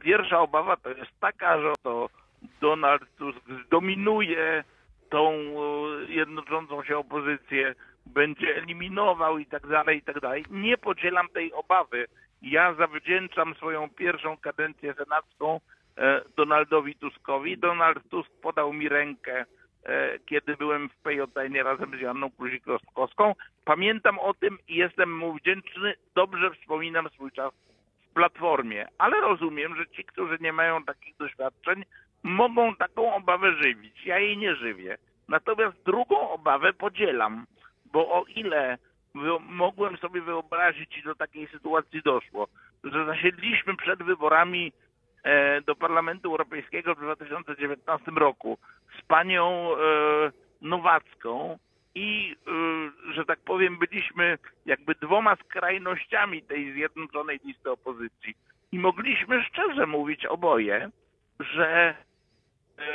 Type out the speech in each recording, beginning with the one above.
Pierwsza obawa to jest taka, że to Donald Tusk zdominuje tą e, jednoczącą się opozycję, będzie eliminował i tak dalej, i tak dalej. Nie podzielam tej obawy. Ja zawdzięczam swoją pierwszą kadencję senacką e, Donaldowi Tuskowi. Donald Tusk podał mi rękę, e, kiedy byłem w PJN razem z Janną Kluzik-Rostkowską. Pamiętam o tym i jestem mu wdzięczny. Dobrze wspominam swój czas Platformie, ale rozumiem, że ci, którzy nie mają takich doświadczeń, mogą taką obawę żywić. Ja jej nie żywię. Natomiast drugą obawę podzielam, bo o ile mogłem sobie wyobrazić i do takiej sytuacji doszło, że zasiedliśmy przed wyborami e, do Parlamentu Europejskiego w 2019 roku z panią e, Nowacką i, e, że tak powiem, byliśmy jakby dwoma skrajnościami tej zjednoczonej listy opozycji. I mogliśmy szczerze mówić oboje, że e,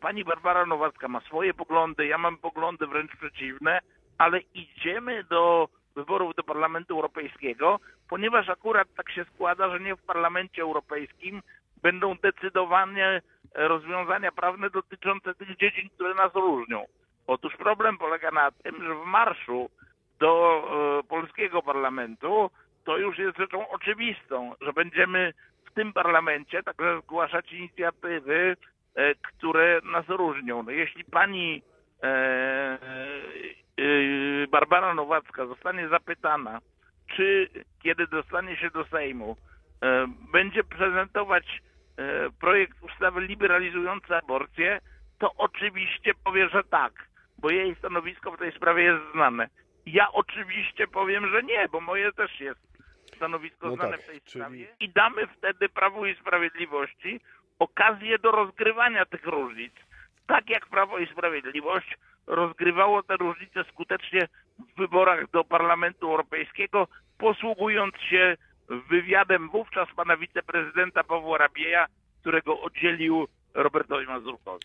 pani Barbara Nowacka ma swoje poglądy, ja mam poglądy wręcz przeciwne, ale idziemy do wyborów do Parlamentu Europejskiego, ponieważ akurat tak się składa, że nie w Parlamencie Europejskim będą decydowane rozwiązania prawne dotyczące tych dziedzin, które nas różnią. Otóż problem polega na tym, że w marszu do e, polskiego parlamentu to już jest rzeczą oczywistą, że będziemy w tym parlamencie także zgłaszać inicjatywy, e, które nas różnią. No, jeśli pani e, Barbara Nowacka zostanie zapytana, czy kiedy dostanie się do Sejmu, będzie prezentować projekt ustawy liberalizujący aborcję, to oczywiście powie, że tak, bo jej stanowisko w tej sprawie jest znane. Ja oczywiście powiem, że nie, bo moje też jest stanowisko No znane tak, w tej czyli- sprawie i damy wtedy Prawu i Sprawiedliwości okazję do rozgrywania tych różnic. Tak jak Prawo i Sprawiedliwość rozgrywało te różnice skutecznie w wyborach do Parlamentu Europejskiego, posługując się wywiadem wówczas pana wiceprezydenta Pawła Rabieja, którego oddzielił Robertowi Mazurkowi.